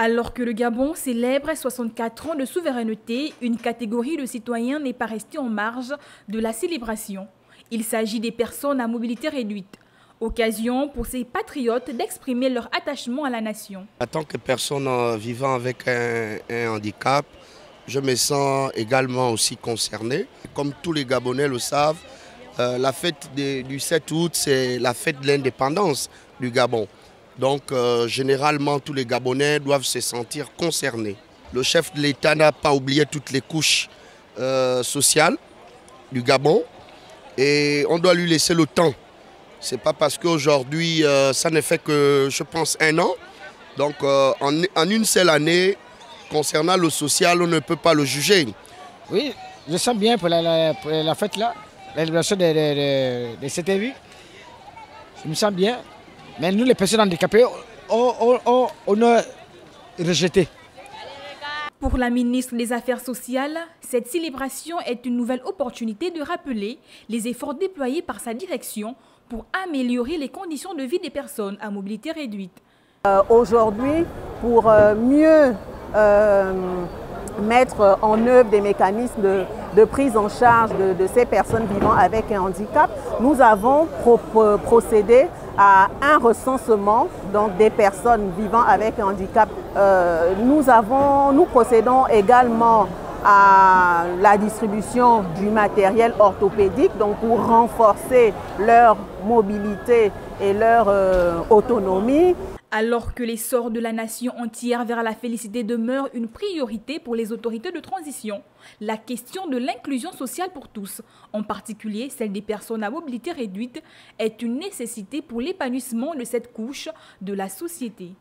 Alors que le Gabon célèbre 64 ans de souveraineté, une catégorie de citoyens n'est pas restée en marge de la célébration. Il s'agit des personnes à mobilité réduite. Occasion pour ces patriotes d'exprimer leur attachement à la nation. En tant que personne euh, vivant avec un, handicap, je me sens également aussi concerné. Comme tous les Gabonais le savent, euh, la fête du 7 août, c'est la fête de l'indépendance du Gabon. Donc euh, généralement, tous les Gabonais doivent se sentir concernés. Le chef de l'État n'a pas oublié toutes les couches euh, sociales du Gabon et on doit lui laisser le temps. Ce n'est pas parce qu'aujourd'hui, euh, ça ne fait que, je pense, un an. Donc en, une seule année, concernant le social, on ne peut pas le juger. Oui, je sens bien pour la, fête là, la libération de, de, de, de Je me sens bien. Mais nous, les personnes handicapées, on, on, on a rejeté. Pour la ministre des Affaires sociales, cette célébration est une nouvelle opportunité de rappeler les efforts déployés par sa direction pour améliorer les conditions de vie des personnes à mobilité réduite. Euh, Aujourd'hui, pour euh, mieux euh, mettre en œuvre des mécanismes de, de prise en charge de, de, ces personnes vivant avec un handicap, nous avons pro procédé à un recensement donc des personnes vivant avec un handicap. Euh, nous, avons, nous procédons également à la distribution du matériel orthopédique donc pour renforcer leur mobilité et leur euh, autonomie. Alors que l'essor de la nation entière vers la félicité demeure une priorité pour les autorités de transition, la question de l'inclusion sociale pour tous, en particulier celle des personnes à mobilité réduite, est une nécessité pour l'épanouissement de cette couche de la société.